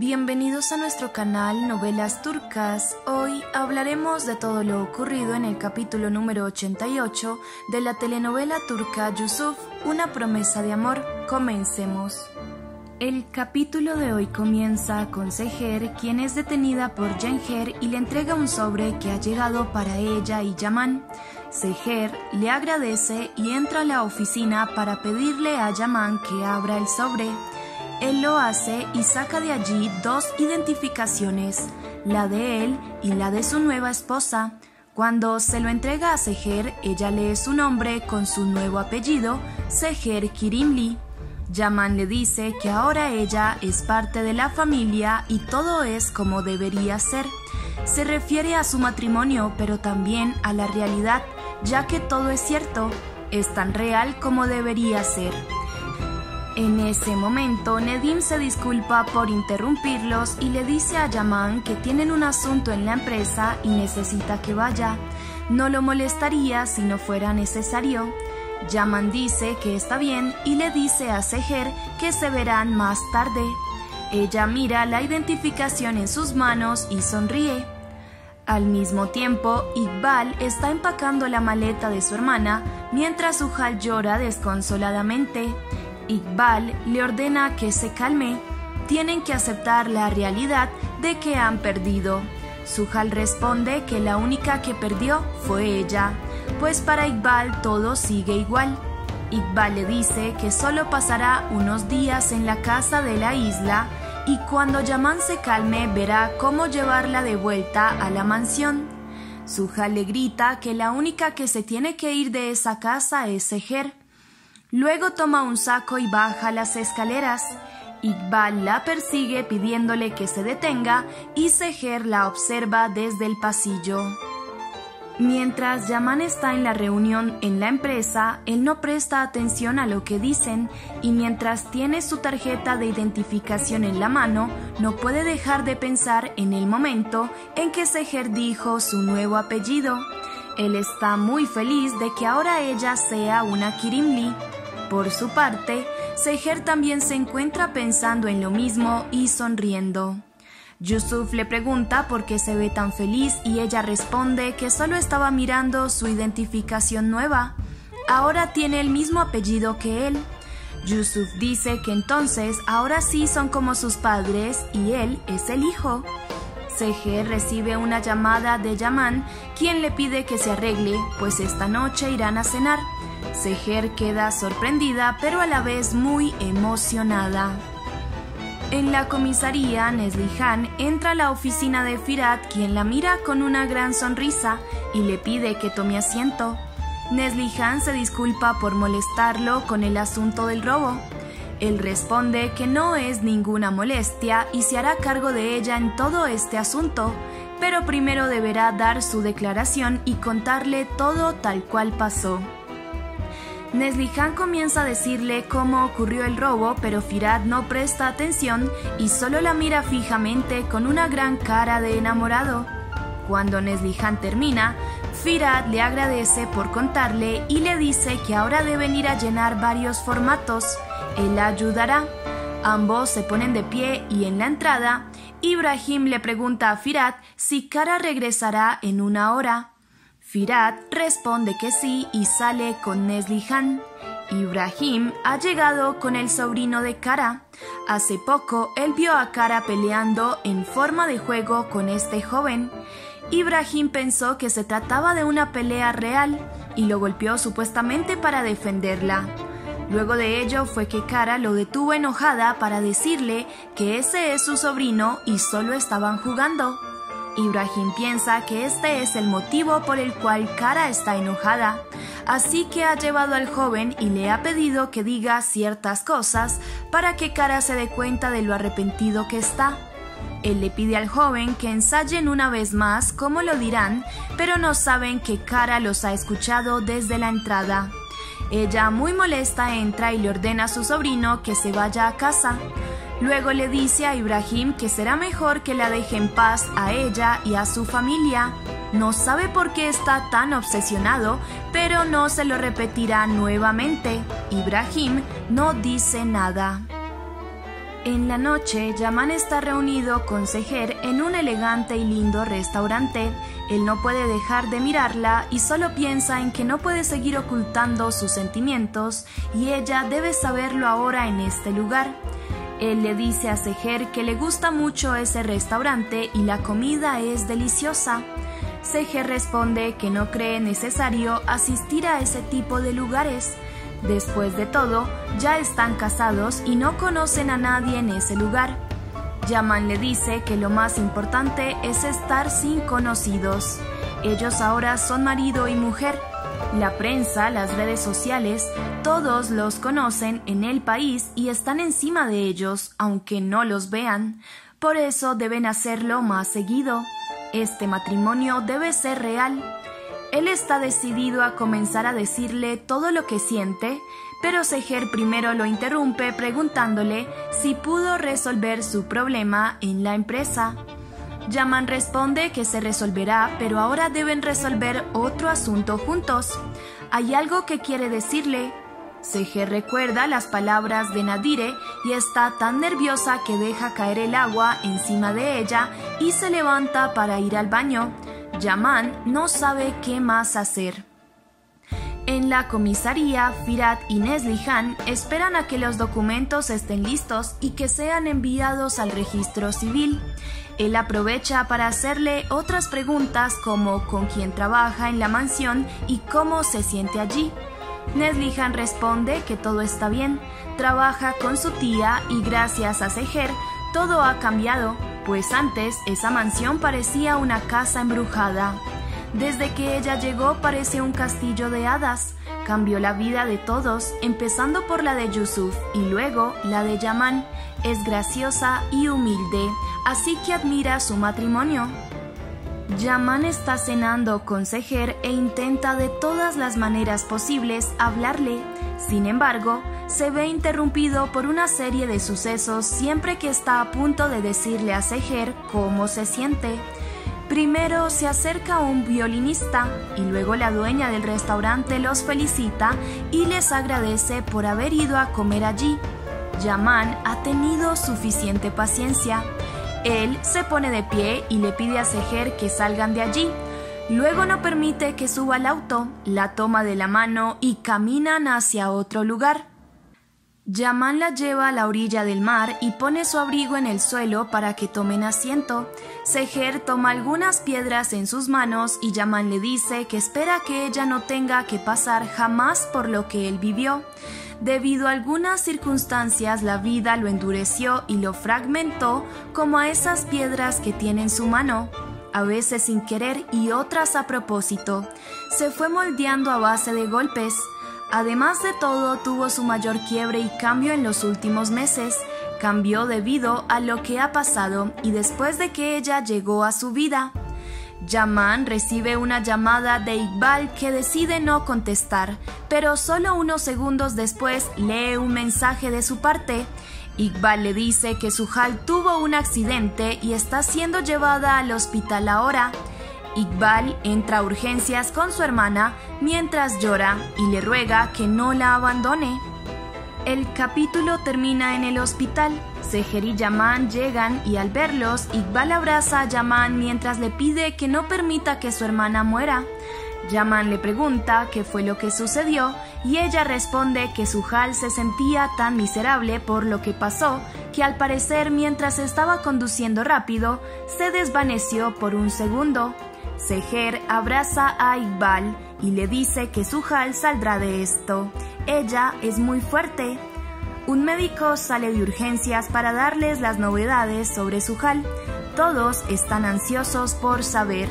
Bienvenidos a nuestro canal Novelas Turcas. Hoy hablaremos de todo lo ocurrido en el capítulo número 88 de la telenovela turca Yusuf, una promesa de amor. Comencemos. El capítulo de hoy comienza con Seher, quien es detenida por Jenher y le entrega un sobre que ha llegado para ella y Yaman. Seher le agradece y entra a la oficina para pedirle a Yaman que abra el sobre. Él lo hace y saca de allí dos identificaciones, la de él y la de su nueva esposa. Cuando se lo entrega a Seher, ella lee su nombre con su nuevo apellido, Seher Kirimli. Yaman le dice que ahora ella es parte de la familia y todo es como debería ser. Se refiere a su matrimonio, pero también a la realidad, ya que todo es cierto, es tan real como debería ser. En ese momento, Nedim se disculpa por interrumpirlos y le dice a Yaman que tienen un asunto en la empresa y necesita que vaya. No lo molestaría si no fuera necesario. Yaman dice que está bien y le dice a Seher que se verán más tarde. Ella mira la identificación en sus manos y sonríe. Al mismo tiempo, Iqbal está empacando la maleta de su hermana mientras Suhal llora desconsoladamente. Iqbal le ordena que se calme. Tienen que aceptar la realidad de que han perdido. Suhal responde que la única que perdió fue ella, pues para Iqbal todo sigue igual. Iqbal le dice que solo pasará unos días en la casa de la isla y cuando Yaman se calme verá cómo llevarla de vuelta a la mansión. Suhal le grita que la única que se tiene que ir de esa casa es Seher. Luego toma un saco y baja las escaleras. Iqbal la persigue pidiéndole que se detenga y Seher la observa desde el pasillo. Mientras Yaman está en la reunión en la empresa, él no presta atención a lo que dicen y mientras tiene su tarjeta de identificación en la mano, no puede dejar de pensar en el momento en que Seher dijo su nuevo apellido. Él está muy feliz de que ahora ella sea una Kirimli. Por su parte, Seher también se encuentra pensando en lo mismo y sonriendo. Yusuf le pregunta por qué se ve tan feliz y ella responde que solo estaba mirando su identificación nueva. Ahora tiene el mismo apellido que él. Yusuf dice que entonces ahora sí son como sus padres y él es el hijo. Seher recibe una llamada de Yaman, quien le pide que se arregle, pues esta noche irán a cenar. Seher queda sorprendida, pero a la vez muy emocionada. En la comisaría, Neslihan entra a la oficina de Firat, quien la mira con una gran sonrisa y le pide que tome asiento. Neslihan se disculpa por molestarlo con el asunto del robo. Él responde que no es ninguna molestia y se hará cargo de ella en todo este asunto, pero primero deberá dar su declaración y contarle todo tal cual pasó. Neslihan comienza a decirle cómo ocurrió el robo, pero Firat no presta atención y solo la mira fijamente con una gran cara de enamorado. Cuando Neslihan termina, Firat le agradece por contarle y le dice que ahora deben ir a llenar varios formatos. Él ayudará. Ambos se ponen de pie y en la entrada, Ibrahim le pregunta a Firat si Kara regresará en una hora. Firat responde que sí y sale con Neslihan. Ibrahim ha llegado con el sobrino de Kara. Hace poco él vio a Kara peleando en forma de juego con este joven. Ibrahim pensó que se trataba de una pelea real y lo golpeó supuestamente para defenderla. Luego de ello fue que Kara lo detuvo enojada para decirle que ese es su sobrino y solo estaban jugando. Ibrahim piensa que este es el motivo por el cual Kara está enojada, así que ha llevado al joven y le ha pedido que diga ciertas cosas para que Kara se dé cuenta de lo arrepentido que está. Él le pide al joven que ensayen una vez más cómo lo dirán, pero no saben que Kara los ha escuchado desde la entrada. Ella, muy molesta, entra y le ordena a su sobrino que se vaya a casa. Luego le dice a Ibrahim que será mejor que la deje en paz a ella y a su familia. No sabe por qué está tan obsesionado, pero no se lo repetirá nuevamente. Ibrahim no dice nada. En la noche, Yaman está reunido con Seher en un elegante y lindo restaurante. Él no puede dejar de mirarla y solo piensa en que no puede seguir ocultando sus sentimientos y ella debe saberlo ahora en este lugar. Él le dice a Seher que le gusta mucho ese restaurante y la comida es deliciosa. Seher responde que no cree necesario asistir a ese tipo de lugares Después de todo, ya están casados y no conocen a nadie en ese lugar. Yaman le dice que lo más importante es estar sin conocidos. Ellos ahora son marido y mujer. La prensa, las redes sociales, todos los conocen en el país y están encima de ellos, aunque no los vean. Por eso deben hacerlo más seguido. Este matrimonio debe ser real. Él está decidido a comenzar a decirle todo lo que siente, pero Seher primero lo interrumpe preguntándole si pudo resolver su problema en la empresa. Yaman responde que se resolverá, pero ahora deben resolver otro asunto juntos. Hay algo que quiere decirle. Seher recuerda las palabras de Nadire y está tan nerviosa que deja caer el agua encima de ella y se levanta para ir al baño. Yaman no sabe qué más hacer. En la comisaría, Firat y Neslihan esperan a que los documentos estén listos y que sean enviados al registro civil. Él aprovecha para hacerle otras preguntas como con quién trabaja en la mansión y cómo se siente allí. Neslihan responde que todo está bien, trabaja con su tía y gracias a Seher todo ha cambiado pues antes esa mansión parecía una casa embrujada. Desde que ella llegó parece un castillo de hadas. Cambió la vida de todos, empezando por la de Yusuf y luego la de Yaman. Es graciosa y humilde, así que admira su matrimonio. Yaman está cenando con Seher e intenta de todas las maneras posibles hablarle. Sin embargo, se ve interrumpido por una serie de sucesos siempre que está a punto de decirle a Seher cómo se siente. Primero se acerca un violinista y luego la dueña del restaurante los felicita y les agradece por haber ido a comer allí. Yaman ha tenido suficiente paciencia. Él se pone de pie y le pide a Seher que salgan de allí. Luego no permite que suba al auto, la toma de la mano y caminan hacia otro lugar. Yaman la lleva a la orilla del mar y pone su abrigo en el suelo para que tomen asiento. Seher toma algunas piedras en sus manos y Yaman le dice que espera que ella no tenga que pasar jamás por lo que él vivió. Debido a algunas circunstancias la vida lo endureció y lo fragmentó como a esas piedras que tiene en su mano a veces sin querer y otras a propósito. Se fue moldeando a base de golpes. Además de todo, tuvo su mayor quiebre y cambio en los últimos meses. Cambió debido a lo que ha pasado y después de que ella llegó a su vida. Yaman recibe una llamada de Iqbal que decide no contestar, pero solo unos segundos después lee un mensaje de su parte. Iqbal le dice que Suhal tuvo un accidente y está siendo llevada al hospital ahora. Iqbal entra a urgencias con su hermana mientras llora y le ruega que no la abandone. El capítulo termina en el hospital. Seher y Yaman llegan y al verlos, Iqbal abraza a Yaman mientras le pide que no permita que su hermana muera. Yaman le pregunta qué fue lo que sucedió y ella responde que Suhal se sentía tan miserable por lo que pasó que al parecer mientras estaba conduciendo rápido se desvaneció por un segundo. Seher abraza a Iqbal y le dice que Suhal saldrá de esto. Ella es muy fuerte. Un médico sale de urgencias para darles las novedades sobre Suhal. Todos están ansiosos por saber.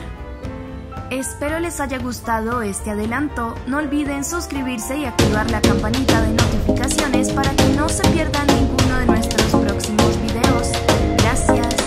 Espero les haya gustado este adelanto. No olviden suscribirse y activar la campanita de notificaciones para que no se pierdan ninguno de nuestros próximos videos. Gracias.